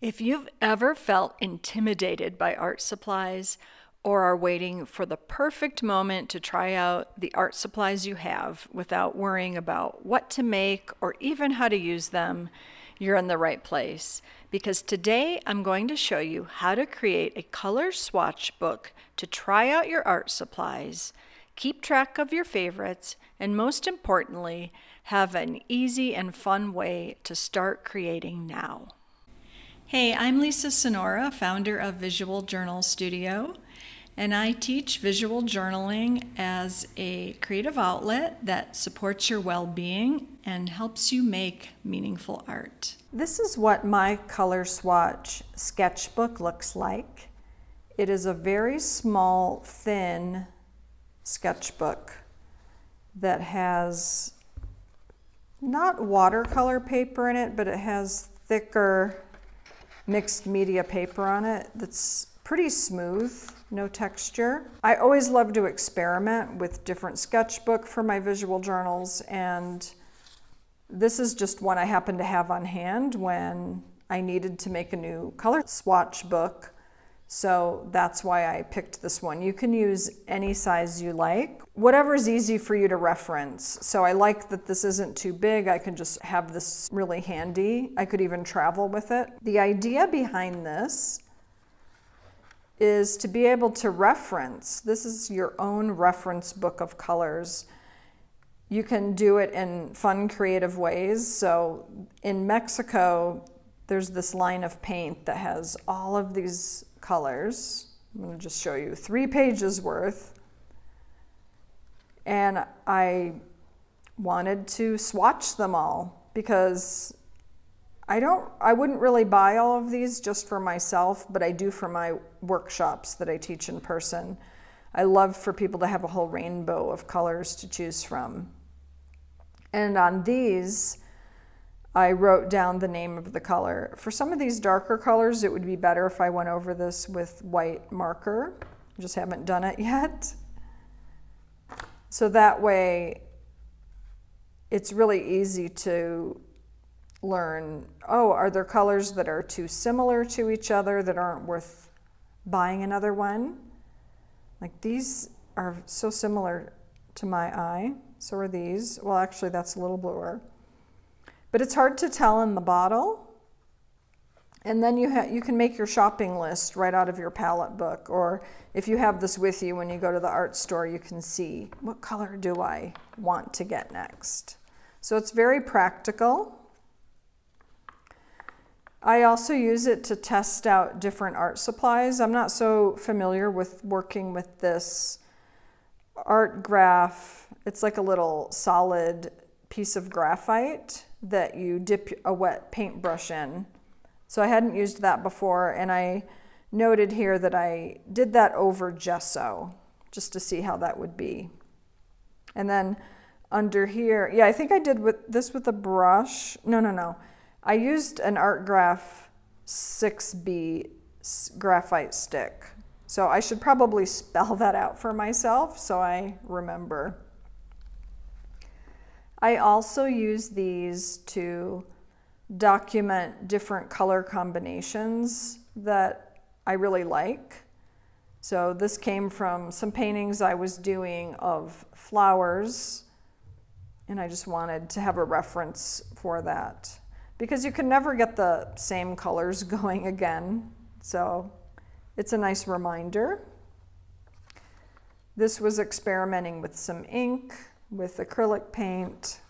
If you've ever felt intimidated by art supplies or are waiting for the perfect moment to try out the art supplies you have without worrying about what to make or even how to use them, you're in the right place. Because today I'm going to show you how to create a color swatch book to try out your art supplies, keep track of your favorites, and most importantly, have an easy and fun way to start creating now. Hey, I'm Lisa Sonora, founder of Visual Journal Studio, and I teach visual journaling as a creative outlet that supports your well being and helps you make meaningful art. This is what my color swatch sketchbook looks like. It is a very small, thin sketchbook that has not watercolor paper in it, but it has thicker mixed media paper on it that's pretty smooth, no texture. I always love to experiment with different sketchbook for my visual journals and this is just one I happen to have on hand when I needed to make a new color swatch book so that's why I picked this one. You can use any size you like, whatever's easy for you to reference. So I like that this isn't too big. I can just have this really handy. I could even travel with it. The idea behind this is to be able to reference. This is your own reference book of colors. You can do it in fun, creative ways. So in Mexico, there's this line of paint that has all of these colors. I'm going to just show you three pages worth. And I wanted to swatch them all because I don't I wouldn't really buy all of these just for myself, but I do for my workshops that I teach in person. I love for people to have a whole rainbow of colors to choose from. And on these, I wrote down the name of the color. For some of these darker colors, it would be better if I went over this with white marker. Just haven't done it yet. So that way, it's really easy to learn, oh, are there colors that are too similar to each other that aren't worth buying another one? Like these are so similar to my eye. So are these. Well, actually, that's a little bluer. But it's hard to tell in the bottle. And then you, you can make your shopping list right out of your palette book. Or if you have this with you when you go to the art store, you can see what color do I want to get next. So it's very practical. I also use it to test out different art supplies. I'm not so familiar with working with this ArtGraf. It's like a little solid piece of graphite that you dip a wet paintbrush in. So I hadn't used that before and I noted here that I did that over gesso just to see how that would be. And then under here, yeah, I think I did with this with a brush. No, no, no. I used an ArtGraf 6B graphite stick. So I should probably spell that out for myself so I remember. I also use these to document different color combinations that I really like. So this came from some paintings I was doing of flowers and I just wanted to have a reference for that because you can never get the same colors going again. So it's a nice reminder. This was experimenting with some ink with acrylic paint.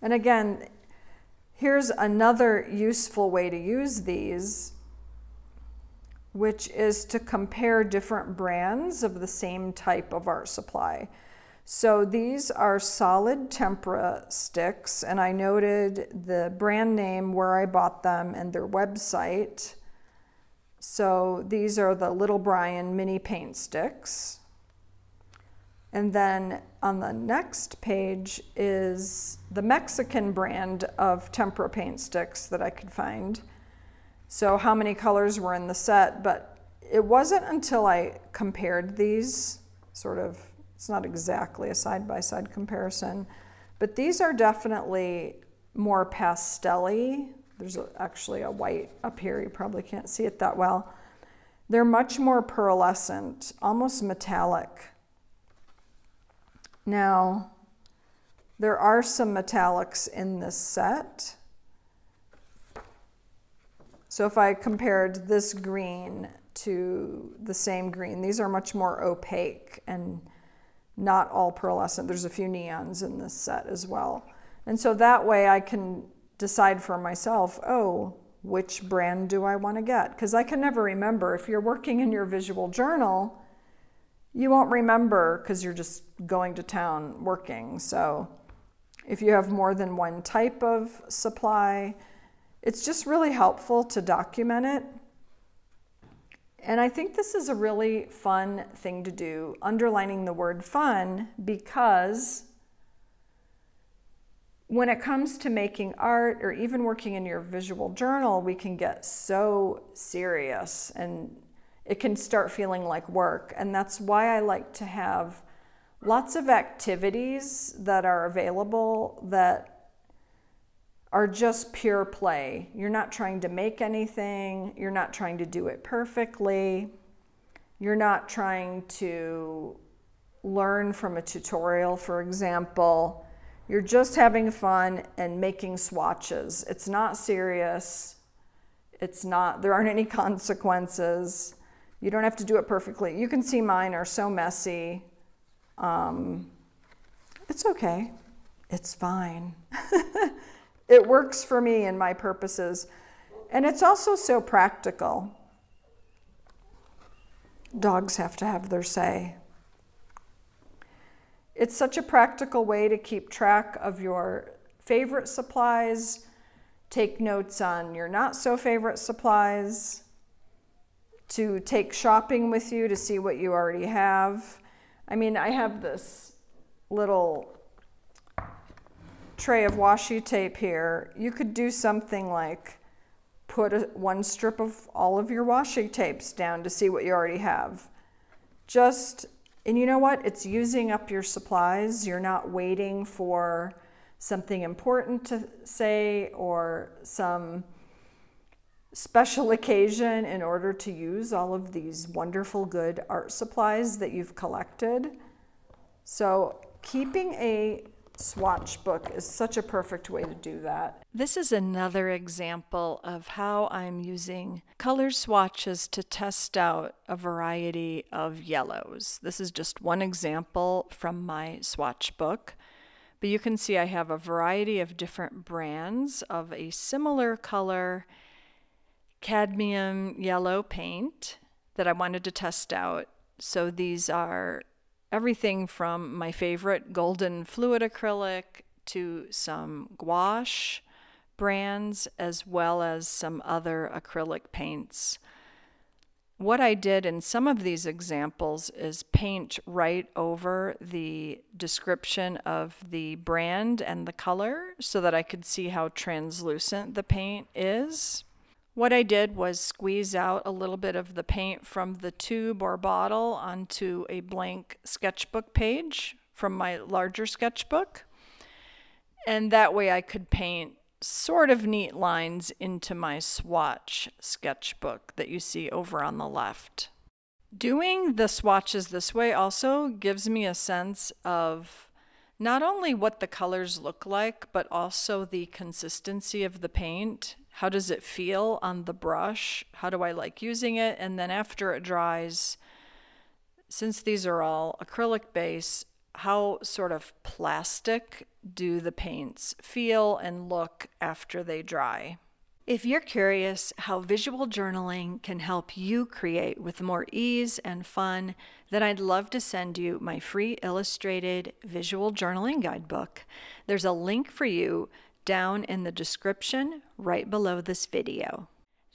And again, here's another useful way to use these, which is to compare different brands of the same type of art supply. So these are solid tempera sticks, and I noted the brand name where I bought them and their website. So these are the Little Brian mini paint sticks. And then on the next page is the Mexican brand of tempera paint sticks that I could find. So how many colors were in the set, but it wasn't until I compared these, sort of, it's not exactly a side-by-side -side comparison, but these are definitely more pastel there's actually a white up here. You probably can't see it that well. They're much more pearlescent, almost metallic. Now, there are some metallics in this set. So if I compared this green to the same green, these are much more opaque and not all pearlescent. There's a few neons in this set as well. And so that way I can decide for myself, oh, which brand do I want to get? Because I can never remember. If you're working in your visual journal, you won't remember because you're just going to town working. So if you have more than one type of supply, it's just really helpful to document it. And I think this is a really fun thing to do, underlining the word fun, because when it comes to making art or even working in your visual journal, we can get so serious and it can start feeling like work. And that's why I like to have lots of activities that are available that are just pure play. You're not trying to make anything, you're not trying to do it perfectly, you're not trying to learn from a tutorial, for example you're just having fun and making swatches. It's not serious. It's not, there aren't any consequences. You don't have to do it perfectly. You can see mine are so messy. Um, it's okay. It's fine. it works for me and my purposes. And it's also so practical. Dogs have to have their say. It's such a practical way to keep track of your favorite supplies, take notes on your not so favorite supplies, to take shopping with you to see what you already have. I mean, I have this little tray of washi tape here. You could do something like put a, one strip of all of your washi tapes down to see what you already have. Just and you know what? It's using up your supplies. You're not waiting for something important to say or some special occasion in order to use all of these wonderful good art supplies that you've collected. So keeping a swatch book is such a perfect way to do that. This is another example of how I'm using color swatches to test out a variety of yellows. This is just one example from my swatch book. But you can see I have a variety of different brands of a similar color cadmium yellow paint that I wanted to test out. So these are everything from my favorite golden fluid acrylic to some gouache brands, as well as some other acrylic paints. What I did in some of these examples is paint right over the description of the brand and the color so that I could see how translucent the paint is. What I did was squeeze out a little bit of the paint from the tube or bottle onto a blank sketchbook page from my larger sketchbook. And that way I could paint sort of neat lines into my swatch sketchbook that you see over on the left. Doing the swatches this way also gives me a sense of not only what the colors look like, but also the consistency of the paint how does it feel on the brush? How do I like using it? And then after it dries, since these are all acrylic base, how sort of plastic do the paints feel and look after they dry? If you're curious how visual journaling can help you create with more ease and fun, then I'd love to send you my free illustrated visual journaling guidebook. There's a link for you down in the description right below this video.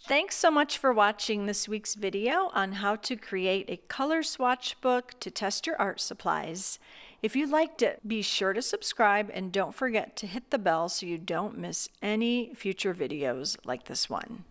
Thanks so much for watching this week's video on how to create a color swatch book to test your art supplies. If you liked it, be sure to subscribe and don't forget to hit the bell so you don't miss any future videos like this one.